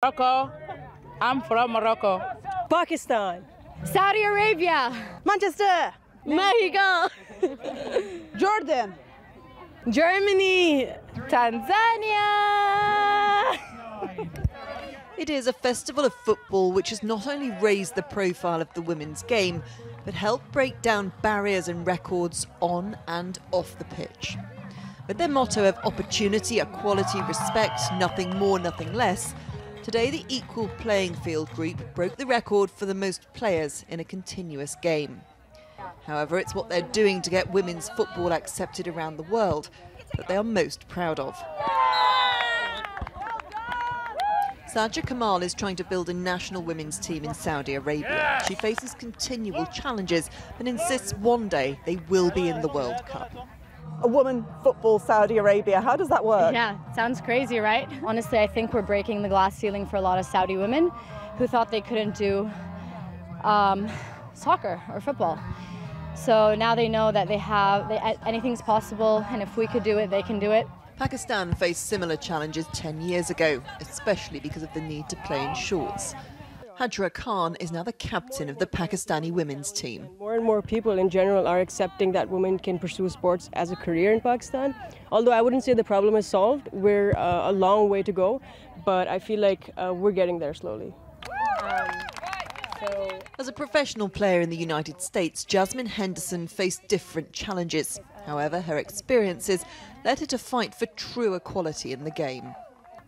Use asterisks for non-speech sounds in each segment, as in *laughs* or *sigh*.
Morocco. I'm from Morocco. Pakistan. Saudi Arabia. Manchester. Mexico. *laughs* Jordan. Germany. Tanzania. It is a festival of football which has not only raised the profile of the women's game, but helped break down barriers and records on and off the pitch. With their motto of opportunity, equality, respect, nothing more, nothing less, today the Equal Playing Field group broke the record for the most players in a continuous game. However, it's what they're doing to get women's football accepted around the world that they are most proud of. Saja Kamal is trying to build a national women's team in Saudi Arabia. She faces continual challenges but insists one day they will be in the World Cup. A woman football Saudi Arabia. How does that work? Yeah, sounds crazy, right? Honestly, I think we're breaking the glass ceiling for a lot of Saudi women who thought they couldn't do um, soccer or football. So now they know that they have they, anything's possible, and if we could do it, they can do it. Pakistan faced similar challenges 10 years ago, especially because of the need to play in shorts. Hajra Khan is now the captain of the Pakistani women's team. More and more people in general are accepting that women can pursue sports as a career in Pakistan. Although I wouldn't say the problem is solved, we're uh, a long way to go, but I feel like uh, we're getting there slowly. Um, so As a professional player in the United States, Jasmine Henderson faced different challenges. However, her experiences led her to fight for true equality in the game.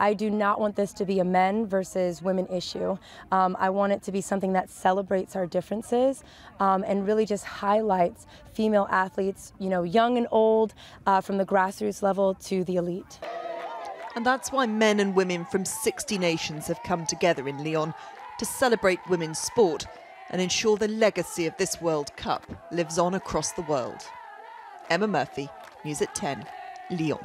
I do not want this to be a men versus women issue. Um, I want it to be something that celebrates our differences um, and really just highlights female athletes, you know, young and old, uh, from the grassroots level to the elite. And that's why men and women from 60 nations have come together in Lyon to celebrate women's sport and ensure the legacy of this World Cup lives on across the world. Emma Murphy, News at 10, Lyon.